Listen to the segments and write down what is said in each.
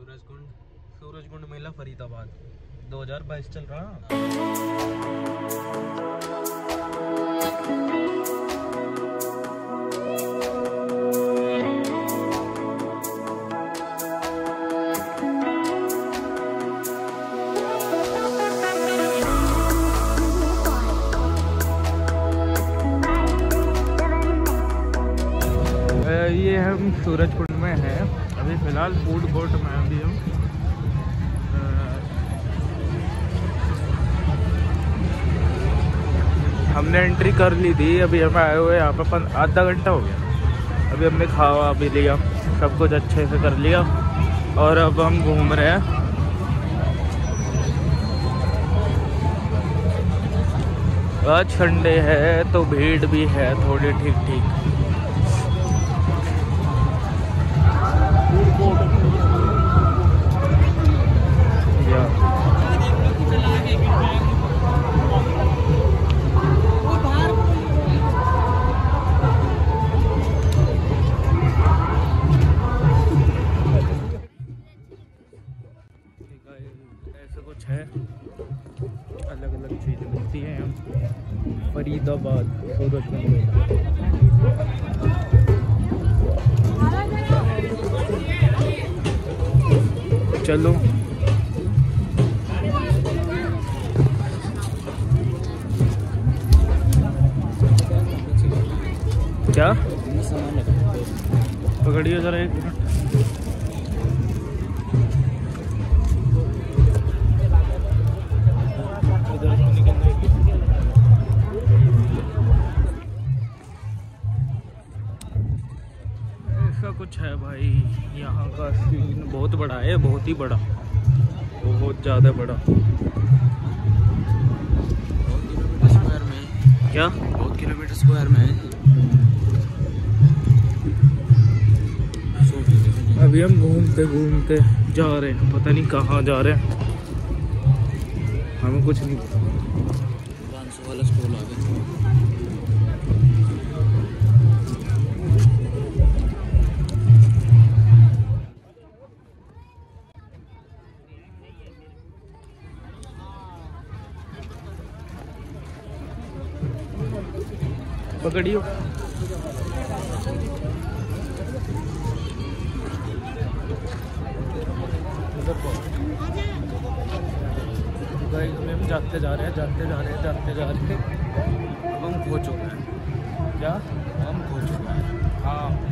सूरज कुंड मेला फरीदाबाद। 2022 चल रहा। ये हम सूरज अभी फ़िलहाल फ़ूड कोर्ट में अभी हम हमने एंट्री कर ली थी, अभी हमें आए हुए यहाँ पर आधा घंटा हो गया। अभी हमने खावा भी लिया, सब कुछ अच्छे से कर लिया, और अब हम घूम रहे हैं। आज संडे है तो भीड़ भी है, थोड़ी ठीक ठीक चलो। क्या? पकड़िए जरा एक। मिनट बहुत बड़ा है बहुत ही बड़ा। बहुत ज़्यादा बड़ा। स्क्वायर में क्या? बहुत किलोमीटर स्क्वायर में है। अभी हम घूमते घूमते जा रहे हैं पता नहीं कहाँ जा रहे हैं। हमें कुछ नहीं पता। पकड़ियो। में जाते जा रहे हैं, जाते जा रहे हैं, जाते जा रहे हैं। हम खो चुके हैं। क्या? हम खो चुके हैं। हाँ।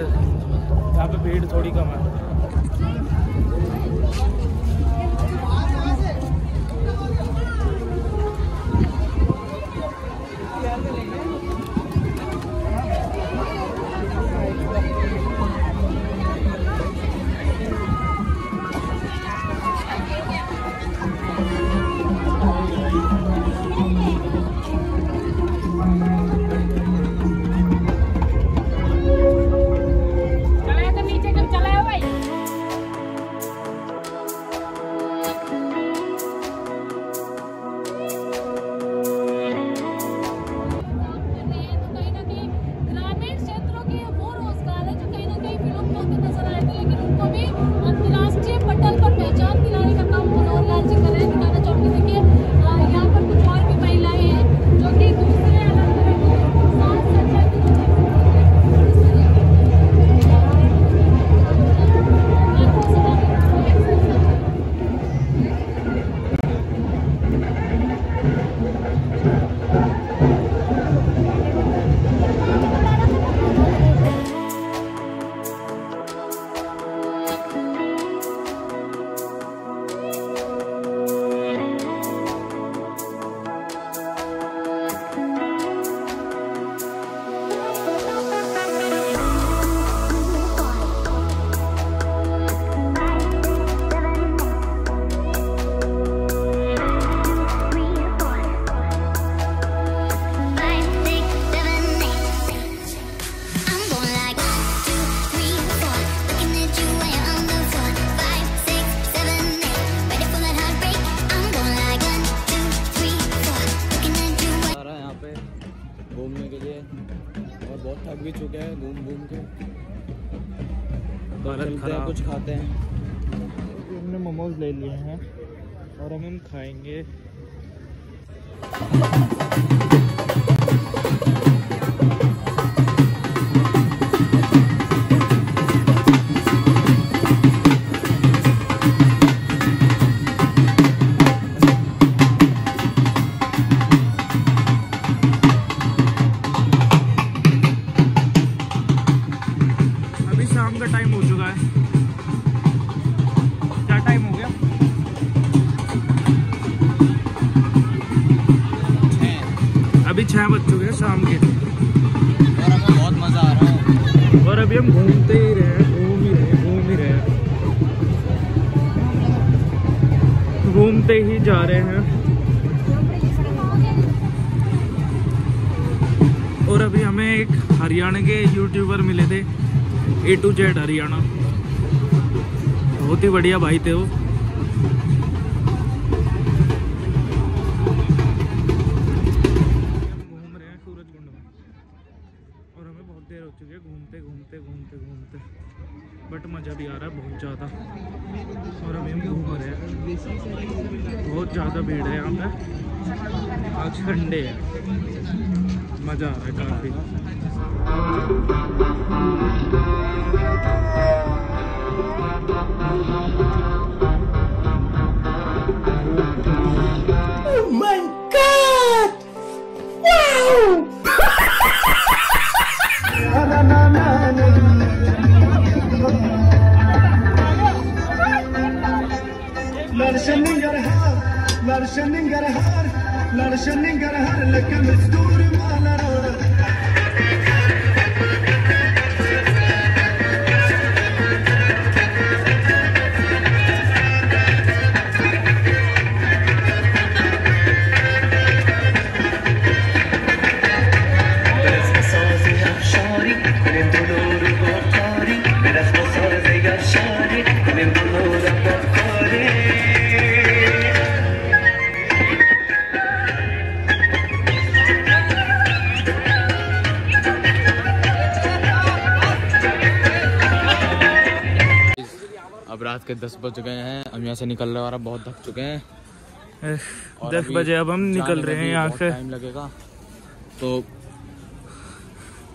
यहाँ पे भीड़ थोड़ी कम है। खाएँगे अभी छः बज चुके हैं शाम के। और हमें बहुत मज़ा आ रहा है। और अभी हम घूमते ही रहे घूम ही रहे घूम ही रहे घूमते ही जा रहे हैं। और अभी हमें एक हरियाणा के यूट्यूबर मिले थे ए टू जेड हरियाणा। बहुत ही बढ़िया भाई थे वो। देर हो चुकी है, घूमते घूमते घूमते घूमते। बट मज़ा भी आ रहा है बहुत ज़्यादा। और अभी हम घूम रहे हैं। बहुत ज़्यादा भीड़ है यहाँ पे। आज संडे है। मज़ा आ रहा है काफ़ी। Lord Shannon got a heart, Lord Shannon got a heart, Lord Shannon got a heart, like a Miss Dory Malarona. दस बज गए हैं। हम यहाँ से निकल रहे और बहुत थक चुके हैं। दस बजे अब हम निकल रहे हैं यहाँ से। टाइम लगेगा। तो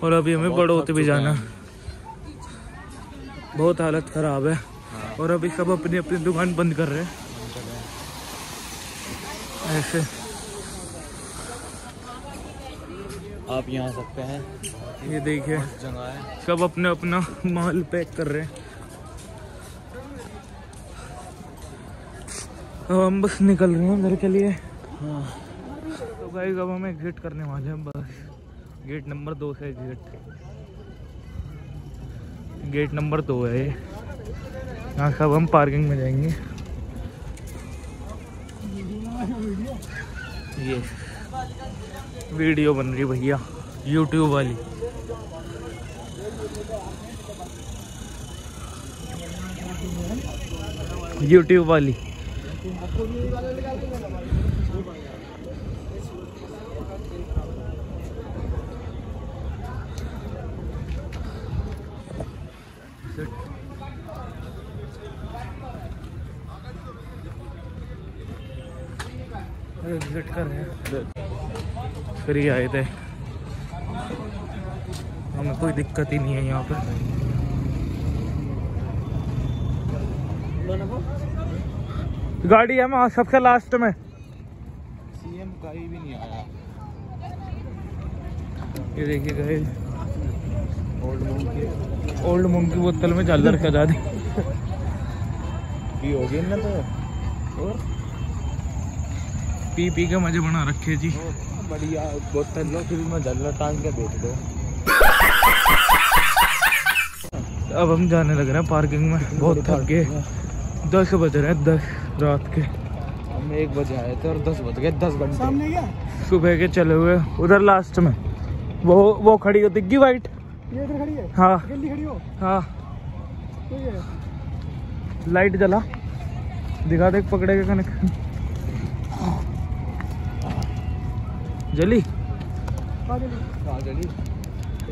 और अभी हमें बड़ो थक भी जाना। बहुत हालत ख़राब है। हाँ। और अभी सब अपनी अपनी दुकान बंद कर रहे हैं। ऐसे। आप यहाँ आ सकते हैं। ये देखिए। सब अपने अपना माल पैक कर रहे हैं। अब हम बस निकल रहे हैं घर के लिए। तो गाइस अब हम एग्जिट करने वाले हैं बस। गेट नंबर दो से एग्जिट गेट नंबर दो है ये। यहाँ से अब हम पार्किंग में जाएँगे। ये। वीडियो बन रही भैया यूट्यूब वाली। यूट्यूब वाली। विज़िट कर रहे हैं फ्री आए थे। हमें कोई दिक्कत ही नहीं है यहाँ पे गाड़ी है वहाँ सबसे लास्ट में। सीएम ही भी नहीं आया। ये देखिए गए ओल्ड मूव की ओल्ड की बोतल में झालर सजा दी। भी हो गई ना तो। और? पी पी के मज़े बना रखे जी। बढ़िया बोतल लो फिर मैं जल्ला टांग के बेच दो अब हम जाने लग रहे हैं पार्किंग में। बहुत थक गए। दस बज रहे हैं दस। रात के। हम एक बजे आए थे और दस बज गए दस घंटे। सुबह के चले हुए उधर लास्ट में। वो वो खड़ी हो दिग्गी वाइट ये इधर खड़ी है? हाँ। खड़ी हो? हाँ। तो ये लाइट जला। दिखा दे पकड़े के कनेक्शन जली? हाँ जल्दी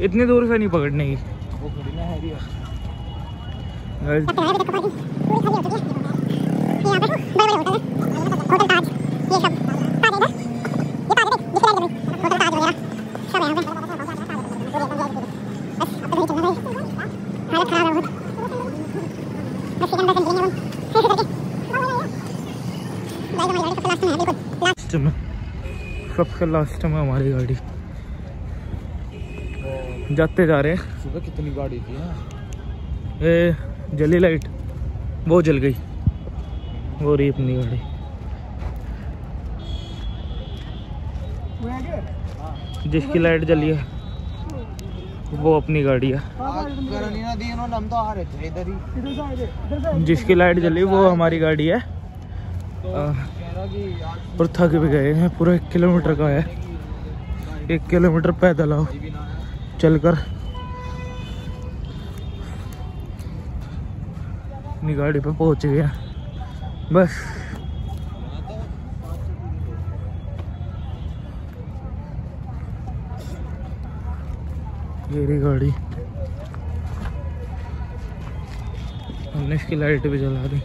इतनी दूर से नहीं पकड़ने की। वो खड़ी ना Guys, लास्ट में सबसे लास्ट में हमारी गाड़ी। जाते जा रहे हैं। सुबह कितनी गाड़ी थी हाँ? ये जली लाइट वो जल गई। गाड़ी है रहे थे इधर से गाड़ी जिसकी लाइट जली है, वो अपनी गाड़ी है। जिसकी लाइट जली, वो हमारी गाड़ी है। और थक भी गए हैं, पूरा एक किलोमीटर का है। एक किलोमीटर पैदल आओ, चलकर। अपनी गाड़ी पे पहुँच गए हैं। बस। ये रही गाड़ी। हमने इसकी लाइट भी जला दी।